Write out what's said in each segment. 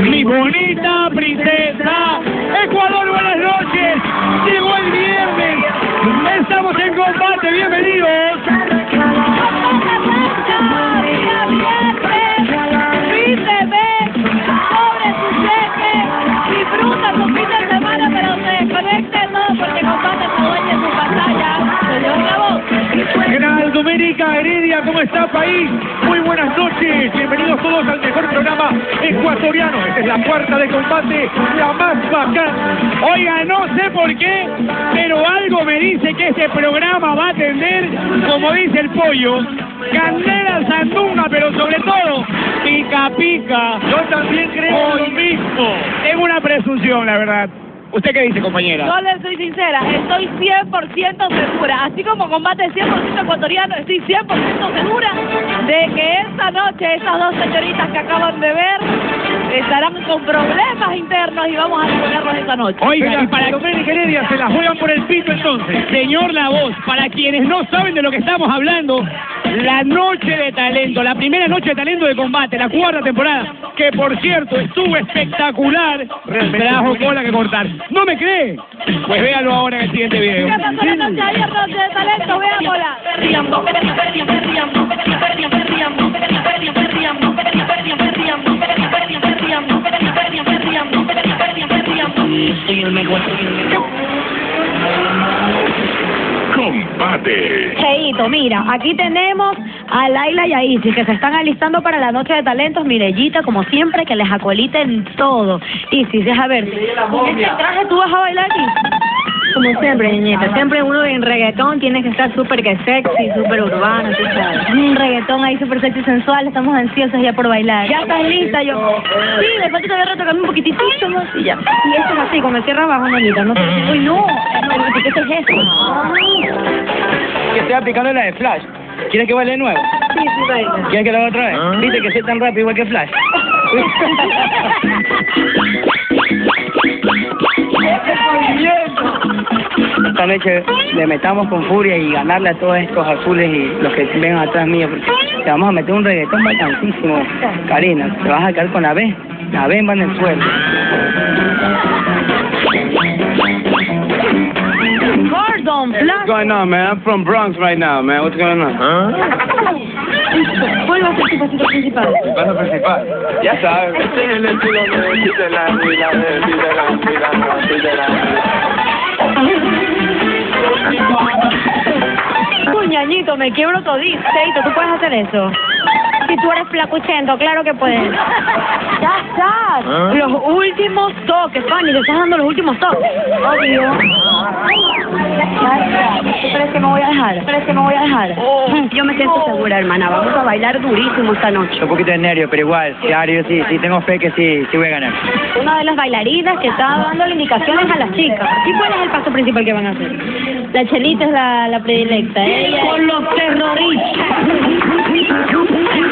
Mi bonita princesa. Ecuador, buenas noches. Llegó el viernes. Estamos en combate. Bienvenidos. Doménica Heredia, ¿cómo está país? Muy buenas noches, bienvenidos todos al mejor programa ecuatoriano. Esta es la cuarta de combate, la más bacán. Oiga, no sé por qué, pero algo me dice que este programa va a tener, como dice el pollo, candela sandunga, pero sobre todo, pica pica. Yo también creo lo mismo. Tengo una presunción, la verdad. ¿Usted qué dice, compañera? Yo le soy sincera, estoy 100% segura, así como combate 100% ecuatoriano, estoy 100% segura de que esta noche esas dos señoritas que acaban de ver estarán con problemas internos y vamos a exponerlos esta noche. Oiga, y para Doménica Heredia se la juegan por el pito entonces. Señor La Voz, para quienes no saben de lo que estamos hablando, la noche de talento, la primera noche de talento de combate, la cuarta temporada, que por cierto estuvo espectacular, trajo cola que cortar. ¿No me cree? Pues véanlo ahora en el siguiente video. ¿Qué pasó la noche ayer, noche de talento? Veámosla. Combate. Cheito, mira, aquí tenemos a Laila y a Isis que se están alistando para la noche de talentos. Mirellita, como siempre, que les acoliten todo. Isis, deja ver, ¿con este traje tú vas a bailar, Isis? Como siempre, niñita. Siempre uno en reggaetón tiene que estar súper que sexy, súper urbano, tú sabes. Un reggaetón ahí súper sexy sensual. Estamos ansiosos ya por bailar. ¿Ya estás lista? Yo, sí, de falta todavía retocarme un poquitito más y ya. Y esto es así, con el cierra abajo, niñita. No te... Uy, no. ¿Qué es eso? Aplicando la de Flash. ¿Quieren que baile de nuevo? Sí, sí, baila. ¿Quieren que lo haga otra vez? Viste que soy tan rápido igual que Flash. Esta noche le metamos con furia y ganarle a todos estos azules y los que vengan atrás mío, porque te vamos a meter un reggaetón bacanísimo. Karina, te vas a quedar con la B. La B va en el suelo. What's going on, man? I'm from Bronx right now, man. What's going on? ¿Cuál va a ser tu pasito principal? Paso principal. Ya sabes. Este es el estilo de la vida, de la vida, Puñañito, me quiebro todito. ¿tú puedes hacer eso? Si tú eres flacuchento, claro que puedes. Ya estás. Los últimos toques, Fanny, te estás dando los últimos toques. Obvio. Ya está. ¿Tú crees que me voy a dejar? ¿Crees que me voy a dejar? Yo me siento segura, hermana. Vamos a bailar durísimo esta noche. Un poquito de nervio, pero igual, claro, yo sí, sí tengo fe que sí, sí voy a ganar. Una de las bailarinas que está dando indicaciones a las chicas. ¿Y cuál es el paso principal que van a hacer? La chelita es la, la predilecta. Ella Con los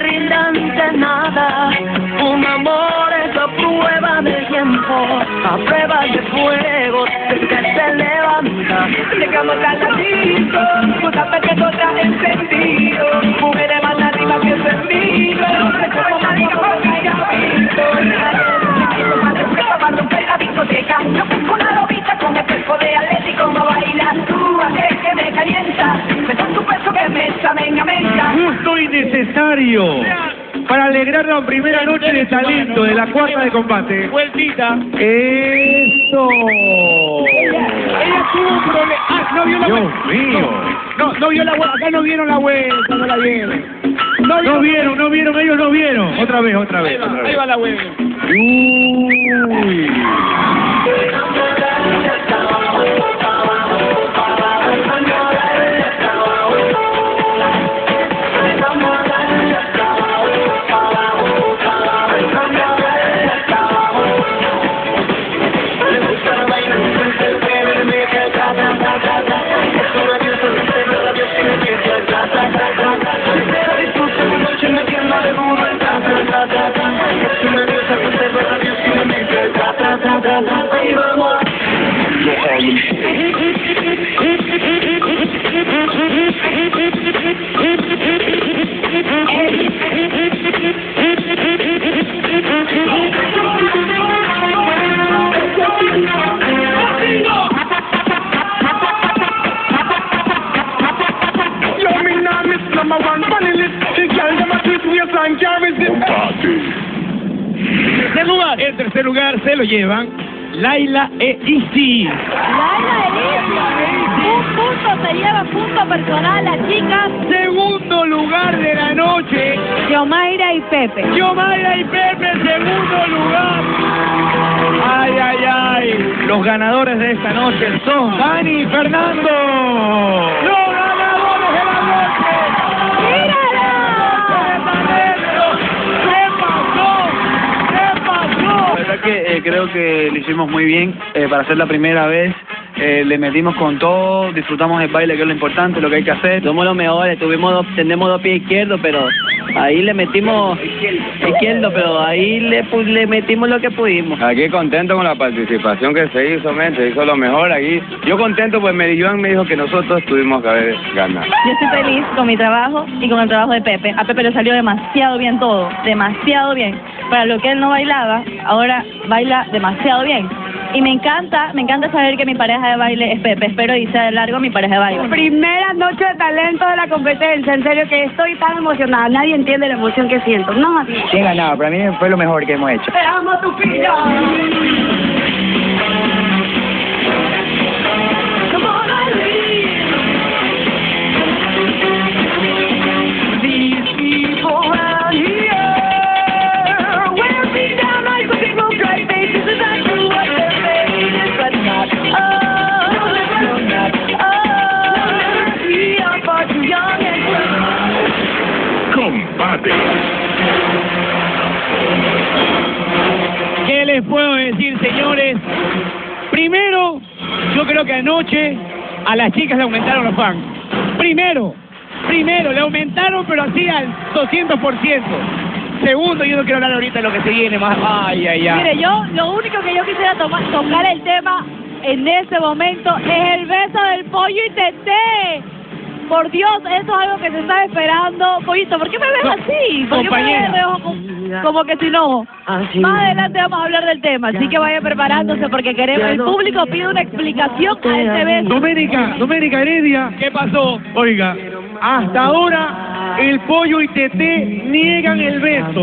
se nada. Un amor es a prueba de tiempo, a prueba de fuego, que se levanta llegamos a la disco, sabes que todo encendido, tu peso que me echa, venga, venga. Justo y necesario para alegrar la primera noche de talento de la cuarta de combate. Vueltita. ¡Eso! Ella tuvo un problema. Ah, no vio la Dios vuelta. mío. No, no vio la vuelta. Acá no vieron la vuelta, no la vieron. No, No vieron, no vieron, ellos no vieron. Otra vez, otra Ahí vez, va, otra ahí vez. va la vuelta. Uy. Lugar se lo llevan Laila e Isi. Laila Elisa, un punto se lleva, punto personal, la chica, Segundo lugar de la noche. Yomaira y Pepe. Yomaira y Pepe, segundo lugar. Ay, ay, ay. Los ganadores de esta noche son Dani y Fernando. Que creo que lo hicimos muy bien eh, para ser la primera vez. eh, le metimos con todo, disfrutamos el baile, que es lo importante, lo que hay que hacer. Somos los mejores, tuvimos dos, tenemos dos pies izquierdos, pero ahí le metimos izquierdo, pero ahí le, pu- le metimos lo que pudimos. Aquí contento con la participación que se hizo, men, se hizo lo mejor aquí. Yo contento pues Joan me dijo que nosotros tuvimos que haber ganado. Yo estoy feliz con mi trabajo y con el trabajo de Pepe. A Pepe le salió demasiado bien todo, demasiado bien. Para lo que él no bailaba, ahora baila demasiado bien. Y me encanta, me encanta saber que mi pareja de baile es Pepe. Espero y sea de largo mi pareja de baile. Primera noche de talento de la competencia, en serio que estoy tan emocionada, nadie entiende la emoción que siento. No, así. ¿Quién ganaba? Para mí fue lo mejor que hemos hecho. Te amo tu vida. Creo que anoche a las chicas le aumentaron los fans. Primero, primero, le aumentaron, pero así al 200%. Segundo, yo no quiero hablar ahorita de lo que se viene más. Ay, ay, ay. Mire, yo lo único que yo quisiera toma- tocar el tema en ese momento es el beso del pollo y Tete. Por Dios, eso es algo que se está esperando. Pollito, ¿por qué me ves No, así? ¿Por qué me ves de compañera. reojo como, como que si no? Más adelante vamos a hablar del tema, así que vaya preparándose porque queremos, el público pide una explicación a ese beso. Doménica, Doménica Heredia. ¿Qué pasó? Oiga, hasta ahora el pollo y Tete niegan el beso.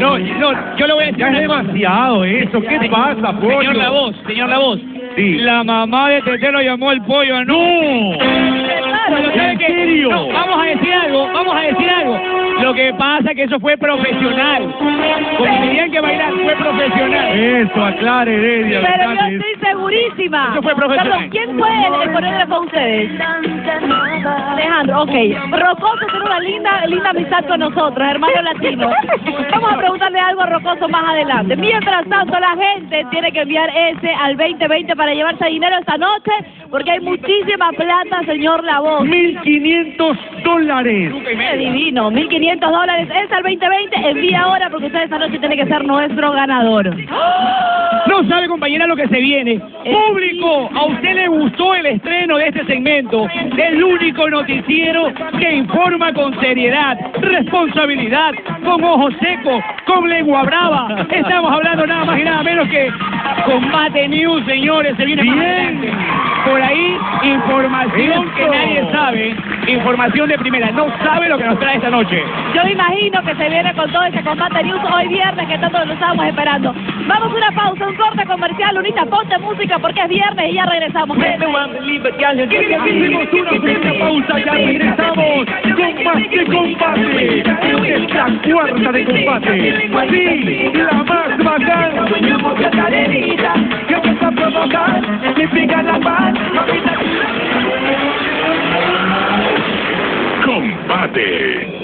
No, no, yo le voy a decir Ya es una cosa. demasiado eso. ¿Qué pasa, pollo? Señor La Voz, señor La Voz. Sí. La mamá de Tete lo llamó el pollo, ¿no? Pero ¿sabe ¿En qué? serio? No, vamos a decir algo, vamos a decir algo. Lo que pasa es que eso fue profesional. Como tenían que bailar, fue profesional. Eso, aclare, Heredia. Pero yo estoy segurísima. Eso fue profesional. Perdón, ¿quién fue el, el coreógrafo de ustedes? Alejandro, ok. Rocoso tiene una linda, linda amistad con nosotros, hermano latino. Vamos a preguntarle algo a Rocoso más adelante. Mientras tanto, la gente tiene que enviar ese al 2020 para llevarse dinero esta noche, porque hay muchísima plata, señor La Voz. 1.500 dólares. Qué divino, 1.500 dólares. Es al 2020, envía ahora porque usted esta noche tiene que ser nuestro ganador. No sabe, compañera, lo que se viene. Público, ¿a usted le gustó el estreno de este segmento? El único noticiero que informa con seriedad, responsabilidad, con ojos secos, con lengua brava. Estamos hablando nada más y nada menos que Combate News, señores. Se viene Bien. Por ahí, información que Eso. nadie sabe. Información de primera. No sabe lo que nos trae esta noche. Yo me imagino que se viene con todo ese combate news hoy viernes que tanto lo estábamos esperando. Vamos a una pausa, un corte comercial, Lunita, ponte música porque es viernes y ya regresamos. Hicimos una pequeña pausa, ya regresamos con más que combate. Es la cuarta de combate. Sí, la más bacán. Pica la paz, Combate.